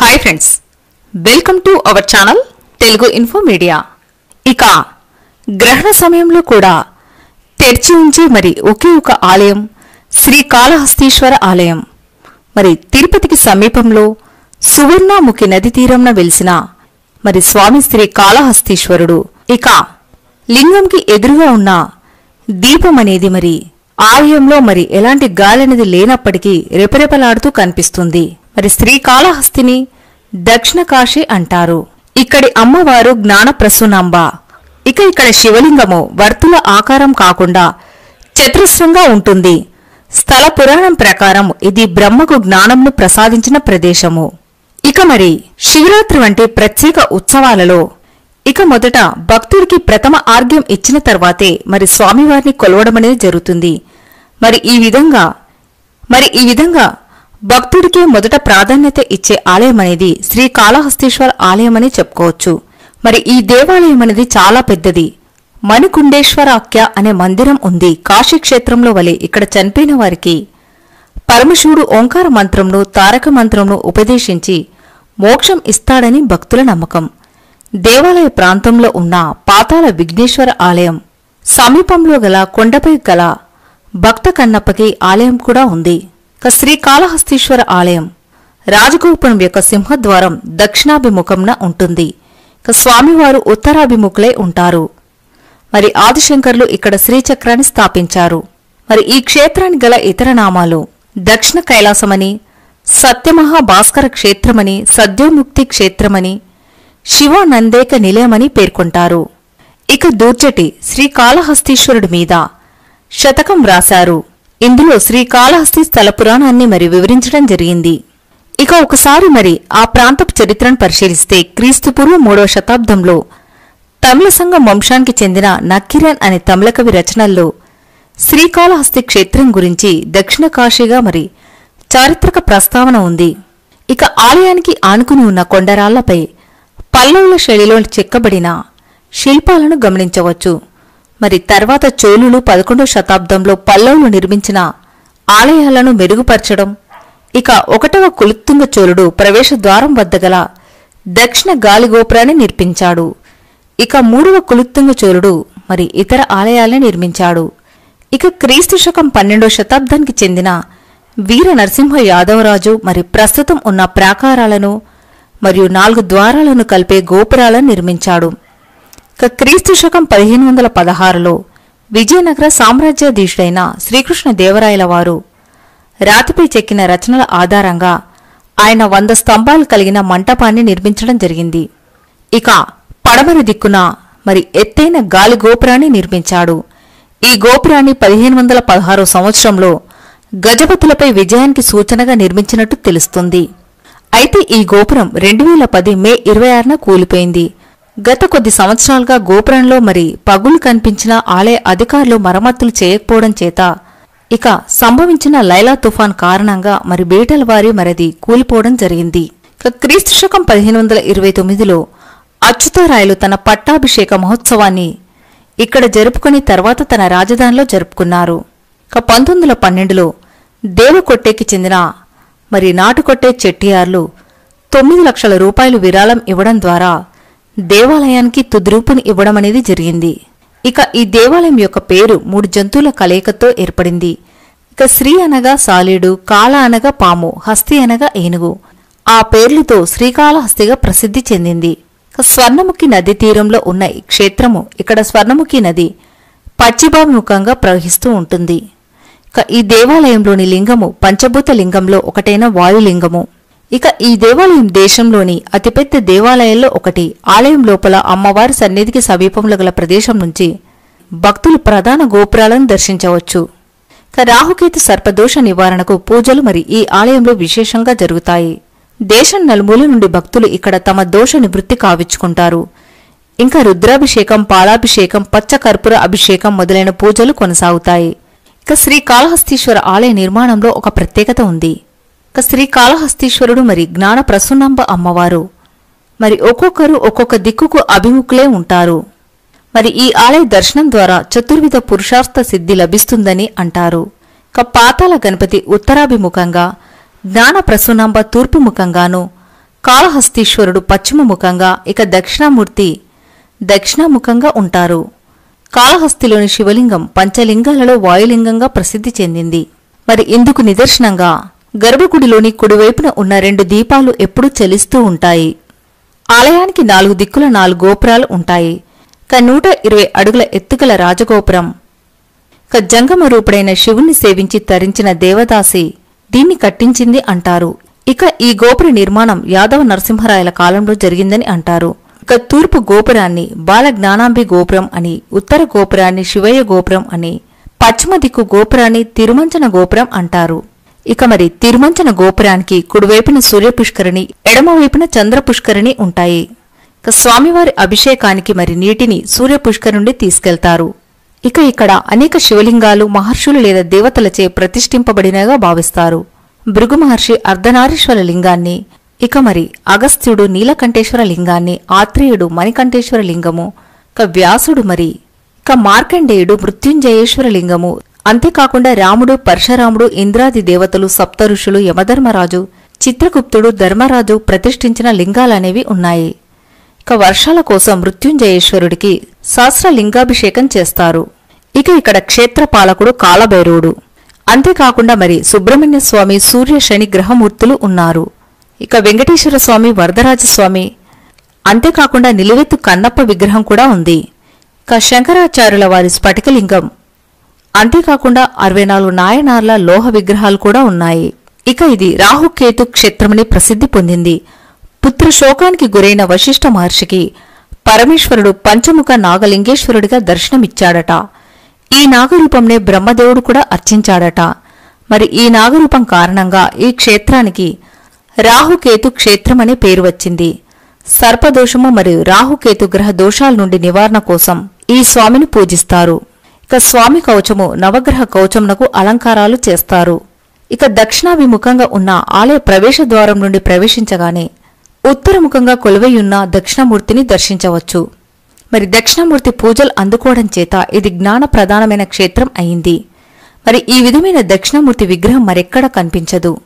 Hi friends welcome to our channel Telugu info media ఇక గ్రహణ సమయంలో కూడా తెరిచి ఉంచే మరి ఒకే ఒక ఆలయం శ్రీ కాళహస్తీశ్వర ఆలయం. మరి తిరుపతికి సమీపంలో సువర్ణముఖి నది తీరంన వెలిసిన మరి స్వామి శ్రీ కాళహస్తీశ్వరుడు. ఇక లింగంకి ఎదురుగా ఉన్న దీపం అనేది మరి ఆలయంలో మరి ఎలాంటి గాలి అనేది లేనప్పటికీ రెపరెపలాడుతూ కనిపిస్తుంది. మరి శ్రీకాళహస్తిని దక్షిణ కాశీ అంటారు. ఇక్కడి అమ్మవారు జ్ఞాన ప్రసూనాంబ. ఇక ఇక్కడ శివలింగము వర్తుల ఆకారం కాకుండా చతురస్రంగా ఉంటుంది. స్థల పురాణం ప్రకారం ఇది బ్రహ్మకు జ్ఞానంను ప్రసాదించిన ప్రదేశము. ఇక మరి శివరాత్రి వంటి ప్రత్యేక ఉత్సవాలలో ఇక మొదట భక్తుడికి ప్రథమ ఆర్గ్యం ఇచ్చిన తర్వాతే మరి స్వామివారిని కొలవడం అనేది జరుగుతుంది. మరి ఈ విధంగా మరి ఈ విధంగా భక్తుడికి మొదట ప్రాధాన్యత ఇచ్చే ఆలయం అనేది శ్రీ కాళహస్తీశ్వర ఆలయం అని చెప్పుకోవచ్చు. మరి ఈ దేవాలయం అనేది చాలా పెద్దది. మణికుండేశ్వరాఖ్య అనే మందిరం ఉంది. కాశీ క్షేత్రంలో వలె ఇక్కడ చనిపోయిన వారికి పరమశివుడు ఓంకార మంత్రంను తారక మంత్రంను ఉపదేశించి మోక్షం ఇస్తాడని భక్తుల నమ్మకం. దేవాలయ ప్రాంతంలో ఉన్న పాతాల విఘ్నేశ్వర ఆలయం సమీపంలో గల కొండపై గల భక్త కన్నప్పకి ఆలయం కూడా ఉంది. ఇక శ్రీకాళహస్తీశ్వర ఆలయం రాజగోపురం యొక్క సింహద్వారం దక్షిణాభిముఖంన ఉంటుంది. ఇక స్వామివారు ఉత్తరాభిముఖులై ఉంటారు. మరి ఆదిశంకర్లు ఇక్కడ శ్రీచక్రాన్ని స్థాపించారు. మరి ఈ క్షేత్రానికి గల ఇతర నామాలు దక్షిణ కైలాసమని సత్యమహాభాస్కర క్షేత్రమని సద్యోముక్తి క్షేత్రమని శివానందేక నిలయమని పేర్కొంటారు. ఇక దూర్చటి శ్రీకాళహస్తీశ్వరుడి మీద శతకం వ్రాశారు. ఇందులో శ్రీకాళహస్తి స్థల పురాణాన్ని మరి వివరించడం జరిగింది. ఇక ఒకసారి మరి ఆ ప్రాంతపు చరిత్రను పరిశీలిస్తే క్రీస్తుపూర్వం మూడవ శతాబ్దంలో తమిళ సంఘం వంశానికి చెందిన నక్కిరన్ అనే తమిళ కవి రచనల్లో శ్రీకాళహస్తి క్షేత్రం గురించి దక్షిణ కాశీగా మరి చారిత్రక ప్రస్తావన ఉంది. ఇక ఆలయానికి ఆనుకుని ఉన్న కొండరాళ్ళపై పల్లవుల శైలిలో చెక్కబడిన శిల్పాలను గమనించవచ్చు. మరి తర్వాత చోళులు పదకొండవ శతాబ్దంలో పల్లవులు నిర్మించిన ఆలయాలను మెరుగుపరచడం ఇక ఒకటవ కులుత్తుంగ చోళుడు ప్రవేశ ద్వారం వద్ద గల దక్షిణ గాలిగోపురాన్ని నిర్మించాడు. ఇక మూడవ కులుత్తుంగ చోళుడు మరి ఇతర ఆలయాలను నిర్మించాడు. ఇక క్రీస్తు శకం పన్నెండో శతాబ్దానికి చెందిన వీర నరసింహ యాదవరాజు మరి ప్రస్తుతం ఉన్న ప్రాకారాలను మరియు నాలుగు ద్వారాలను కలిపే గోపురాలను నిర్మించాడు. క్రీస్తు శకం పదిహేను వందల పదహారులో విజయనగర సామ్రాజ్యాధీశుడైన శ్రీకృష్ణ దేవరాయల వారు రాతిపై చెక్కిన రచనల ఆధారంగా ఆయన వంద స్తంభాలు కలిగిన మంటపాన్ని నిర్మించడం జరిగింది. ఇక పడమర దిక్కున మరి ఎత్తైన గాలి గోపురాన్ని నిర్మించాడు. ఈ గోపురాన్ని పదిహేను వందల పదహారో సంవత్సరంలో గజపతులపై విజయానికి సూచనగా నిర్మించినట్టు తెలుస్తుంది. అయితే ఈ గోపురం రెండు వేల పది మే ఇరవై ఆరున కూలిపోయింది. గత కొద్ది సంవత్సరాలుగా గోపురంలో మరి పగులు కనిపించిన ఆలయ అధికారులు మరమ్మతులు చేయకపోవడం చేత ఇక సంభవించిన లైలా తుఫాన్ కారణంగా మరి బీటల వారి మరది కూలిపోవడం జరిగింది. ఇక క్రీస్తు శకం పదిహేను వందల ఇరవై తొమ్మిదిలో అచ్యుతారాయలు తన పట్టాభిషేక మహోత్సవాన్ని ఇక్కడ జరుపుకుని తర్వాత తన రాజధానిలో జరుపుకున్నారు. ఇక పంతొమ్మిది వందల పన్నెండులో దేవకొట్టేకి చెందిన మరి నాటుకొట్టే చెట్టియార్లు తొమ్మిది లక్షల రూపాయలు విరాళం ఇవ్వడం ద్వారా దేవాలయానికి తుదిరూపుని ఇవ్వడం అనేది జరిగింది. ఇక ఈ దేవాలయం యొక్క పేరు మూడు జంతువుల కలయికతో ఏర్పడింది. ఇక శ్రీ అనగా సాలీడు కాళ అనగా పాము హస్తి అనగా ఏనుగు. ఆ పేర్లతో శ్రీకాళహస్తిగా ప్రసిద్ధి చెందింది. స్వర్ణముఖి నది తీరంలో ఉన్న ఈ క్షేత్రము ఇక్కడ స్వర్ణముఖి నది పశ్చిమాభిముఖంగా ప్రవహిస్తూ ఉంటుంది. ఇక ఈ దేవాలయంలోని లింగము పంచభూత లింగంలో ఒకటైన వాయులింగము. ఇక ఈ దేవాలయం దేశంలోని అతిపెద్ద దేవాలయాల్లో ఒకటి. ఆలయం లోపల అమ్మవారి సన్నిధికి సమీపంలో గల ప్రదేశం నుంచి భక్తులు ప్రధాన గోపురాలను దర్శించవచ్చు. ఇక రాహుకేతు సర్పదోష నివారణకు పూజలు మరి ఈ ఆలయంలో విశేషంగా జరుగుతాయి. దేశం నలుమూల నుండి భక్తులు ఇక్కడ తమ దోష నివృత్తి కావించుకుంటారు. ఇంకా రుద్రాభిషేకం పాలాభిషేకం పచ్చకర్పూర అభిషేకం మొదలైన పూజలు కొనసాగుతాయి. ఇక శ్రీ కాళహస్తీశ్వర ఆలయ నిర్మాణంలో ఒక ప్రత్యేకత ఉంది. శ్రీ కాళహస్తీశ్వరుడు మరి జ్ఞాన ప్రసున్నంబ అమ్మవారు. మరి ఒక్కొక్కరు ఒక్కొక్క దిక్కుకు అభిముఖులే ఉంటారు. మరి ఈ ఆలయ దర్శనం ద్వారా చతుర్విధ పురుషార్థ సిద్ధి లభిస్తుందని అంటారు. ఇక పాతాల గణపతి ఉత్తరాభిముఖంగా జ్ఞాన ప్రసూనాంబ తూర్పుముఖంగాను కాళహస్తీశ్వరుడు పశ్చిమ ముఖంగా ఇక దక్షిణామూర్తి దక్షిణాముఖంగా ఉంటారు. కాళహస్తిలోని శివలింగం పంచలింగాలలో వాయులింగంగా ప్రసిద్ధి చెందింది. మరి ఇందుకు నిదర్శనంగా గర్భగుడిలోని కుడివైపున ఉన్న రెండు దీపాలు ఎప్పుడూ చలిస్తూ ఉంటాయి. ఆలయానికి నాలుగు దిక్కుల నాలుగు గోపురాలు ఉంటాయి. క నూట ఇరవై అడుగుల ఎత్తుగల రాజగోపురం. క జంగమ రూపుడైన శివుణ్ణి సేవించి తరించిన దేవదాసి దీన్ని కట్టించింది అంటారు. ఇక ఈ గోపుర నిర్మాణం యాదవ నరసింహరాయల కాలంలో జరిగిందని అంటారు. ఇక తూర్పు గోపురాన్ని బాల జ్ఞానాంబి గోపురం అని ఉత్తర గోపురాన్ని శివయ్య గోపురం అని పశ్చిమ దిక్కు గోపురాన్ని తిరుమంచన గోపురం అంటారు. ఇక మరి తిరుమంచన గోపురానికి కుడివైపున సూర్యపుష్కరిణి ఎడమవైపున చంద్ర పుష్కరిణి ఉంటాయి. ఇక స్వామివారి అభిషేకానికి మరి నీటిని సూర్యపుష్కరి నుండి తీసుకెళ్తారు. ఇక ఇక్కడ అనేక శివలింగాలు మహర్షులు లేదా దేవతలచే ప్రతిష్ఠింపబడినగా భావిస్తారు. భృగు మహర్షి అర్ధనారీశ్వర లింగాన్ని ఇక మరి అగస్త్యుడు నీలకంఠేశ్వర లింగాన్ని ఆత్రేయుడు మణికంఠేశ్వర లింగము ఇక వ్యాసుడు మరి ఇక మార్కండేయుడు మృత్యుంజయేశ్వర లింగము అంతేకాకుండా రాముడు పరశురాముడు ఇంద్రాది దేవతలు సప్త ఋషులు యమధర్మరాజు చిత్రగుప్తుడు ధర్మరాజు ప్రతిష్ఠించిన లింగాలనేవి ఉన్నాయి. ఇక వర్షాల కోసం మృత్యుంజయేశ్వరుడికి సహస్ర లింగాభిషేకం చేస్తారు. ఇక ఇక్కడ క్షేత్రపాలకుడు కాలభైరవుడు. అంతేకాకుండా మరి సుబ్రహ్మణ్య స్వామి సూర్య శని గ్రహమూర్తులు ఉన్నారు. ఇక వెంకటేశ్వర స్వామి వరదరాజస్వామి అంతేకాకుండా నిలువెత్తు కన్నప్ప విగ్రహం కూడా ఉంది. ఇక శంకరాచార్యుల వారి స్ఫటికలింగం అంతేకాకుండా అరవై నాలుగు నాయనార్ల లోహ విగ్రహాలు కూడా ఉన్నాయి. ఇక ఇది రాహుకేతు క్షేత్రమని ప్రసిద్ధి పొందింది. పుత్ర శోకానికి గురైన వశిష్ఠ మహర్షికి పరమేశ్వరుడు పంచముఖ నాగలింగేశ్వరుడిగా దర్శనమిచ్చాడట. ఈ నాగరూపంనే బ్రహ్మదేవుడు కూడా అర్చించాడట. మరి ఈ నాగరూపం కారణంగా ఈ క్షేత్రానికి రాహుకేతు క్షేత్రమనే పేరు వచ్చింది. సర్పదోషము మరియు రాహుకేతు గ్రహ దోషాల నుండి నివారణ కోసం ఈ స్వామిని పూజిస్తారు. ఇక స్వామి కవచము నవగ్రహ కవచమునకు అలంకారాలు చేస్తారు. ఇక దక్షిణాభిముఖంగా ఉన్న ఆలయ ప్రవేశ ద్వారం నుండి ప్రవేశించగానే ఉత్తరముఖంగా కొలువైయున్న దక్షిణమూర్తిని దర్శించవచ్చు. మరి దక్షిణమూర్తి పూజలు అందుకోవడం చేత ఇది జ్ఞాన ప్రధానమైన క్షేత్రం అయింది. మరి ఈ విధమైన దక్షిణమూర్తి విగ్రహం మరెక్కడా కనిపించదు?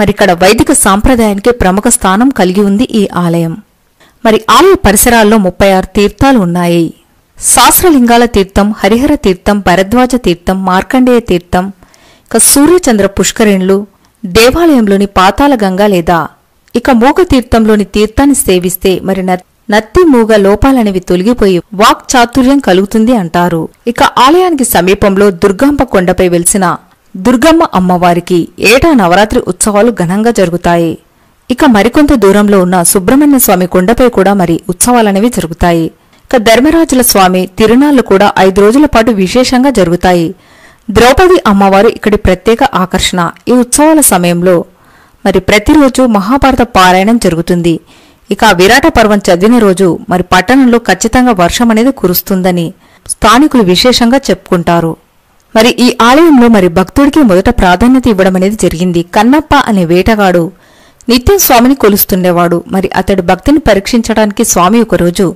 మరిక్కడ వైదిక సాంప్రదాయానికి ప్రముఖ స్థానం కలిగి ఉంది ఈ ఆలయం. మరి ఆలయ పరిసరాల్లో ముప్పై ఆరు తీర్థాలు ఉన్నాయి. శాస్త్రలింగాల తీర్థం హరిహర తీర్థం భరద్వాజ తీర్థం మార్కండేయ తీర్థం ఇక సూర్యచంద్ర పుష్కరిణులు దేవాలయంలోని పాతాల గంగా లేదా ఇక మూగ తీర్థంలోని తీర్థాన్ని సేవిస్తే మరి నత్తి మూగ లోపాలనేవి తొలగిపోయి వాక్ చాతుర్యం కలుగుతుంది అంటారు. ఇక ఆలయానికి సమీపంలో దుర్గాంబ కొండపై వెలిసిన దుర్గమ్మ అమ్మవారికి ఏటా నవరాత్రి ఉత్సవాలు ఘనంగా జరుగుతాయి. ఇక మరికొంత దూరంలో ఉన్న సుబ్రహ్మణ్య స్వామి కొండపై కూడా మరి ఉత్సవాలనేవి జరుగుతాయి. ధర్మరాజుల స్వామి తిరునాళ్ళు కూడా ఐదు రోజుల పాటు విశేషంగా జరుగుతాయి. ద్రౌపది అమ్మవారు ఇక్కడి ప్రత్యేక ఆకర్షణ ఈ ఉత్సవాల సమయంలో. మరి ప్రతిరోజు మహాభారత పారాయణం జరుగుతుంది. ఇక విరాట పర్వం చదివిన రోజు మరి పట్టణంలో ఖచ్చితంగా వర్షం అనేది కురుస్తుందని స్థానికులు విశేషంగా చెప్పుకుంటారు. మరి ఈ ఆలయంలో మరి భక్తుడికి మొదట ప్రాధాన్యత ఇవ్వడం అనేది జరిగింది. కన్నప్ప అనే వేటగాడు నిత్యం స్వామిని కొలుస్తుండేవాడు. మరి అతడి భక్తిని పరీక్షించడానికి స్వామి ఒకరోజు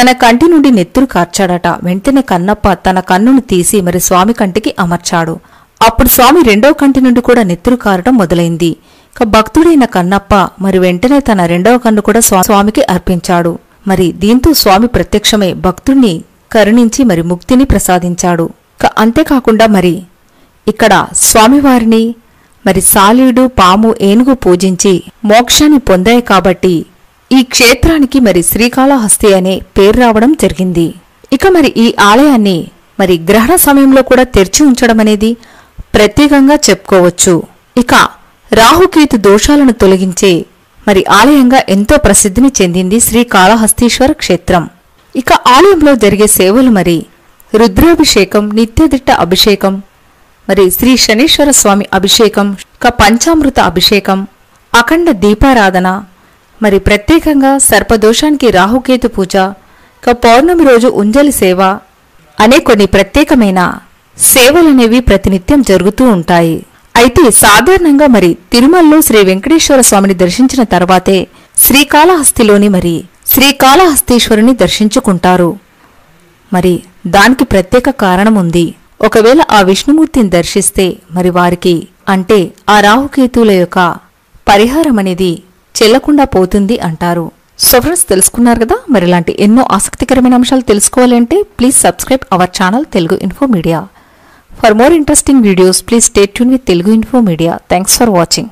తన కంటి నుండి నెత్తురు కార్చాడట. వెంటనే కన్నప్ప తన కన్నును తీసి మరి స్వామి కంటికి అమర్చాడు. అప్పుడు స్వామి రెండవ కంటి నుండి కూడా నెత్తురు కారటం మొదలైంది. ఇక భక్తుడైన కన్నప్ప మరి వెంటనే తన రెండవ కన్ను కూడా స్వా- స్వామికి అర్పించాడు. మరి దీంతో స్వామి ప్రత్యక్షమై భక్తుణ్ణి కరుణించి మరి ముక్తిని ప్రసాదించాడు. ఇక అంతేకాకుండా మరి ఇక్కడ స్వామివారిని మరి సాలీడు పాము ఏనుగు పూజించి మోక్షాన్ని పొందాయి కాబట్టి ఈ క్షేత్రానికి మరి శ్రీకాళహస్తి అనే పేరు రావడం జరిగింది. ఇక మరి ఈ ఆలయాన్ని మరి గ్రహణ సమయంలో కూడా తెరిచి ఉంచడం అనేది ప్రత్యేకంగా చెప్పుకోవచ్చు. ఇక రాహుకేతు దోషాలను తొలగించే మరి ఆలయంగా ఎంతో ప్రసిద్ధిని చెందింది శ్రీకాళహస్తీశ్వర క్షేత్రం. ఇక ఆలయంలో జరిగే సేవలు మరి రుద్రాభిషేకం నిత్యదిట్ట అభిషేకం మరి శ్రీ శనీశ్వర స్వామి అభిషేకం ఇక పంచామృత అభిషేకం అఖండ దీపారాధన మరి ప్రత్యేకంగా సర్పదోషానికి రాహుకేతు పూజ ఇక పౌర్ణమి రోజు ఉంజలి సేవ అనే కొన్ని ప్రత్యేకమైన సేవలనేవి ప్రతినిత్యం జరుగుతూ ఉంటాయి. అయితే సాధారణంగా మరి తిరుమలలో శ్రీ వెంకటేశ్వర స్వామిని దర్శించిన తర్వాతే శ్రీకాళహస్తిలోని మరి శ్రీకాళహస్తీశ్వరుని దర్శించుకుంటారు. మరి దానికి ప్రత్యేక కారణం ఉంది ఒకవేళ ఆ విష్ణుమూర్తిని దర్శిస్తే మరి వారికి అంటే ఆ రాహుకేతువుల యొక్క పరిహారం అనేది చెల్లకుండా పోతుంది అంటారు. సో ఫ్రెండ్స్ తెలుసుకున్నారు కదా? మరి ఇలాంటి ఎన్నో ఆసక్తికరమైన అంశాలు తెలుసుకోవాలంటే please subscribe our channel Telugu info media for more interesting videos please stay tune with Telugu info media thanks for watching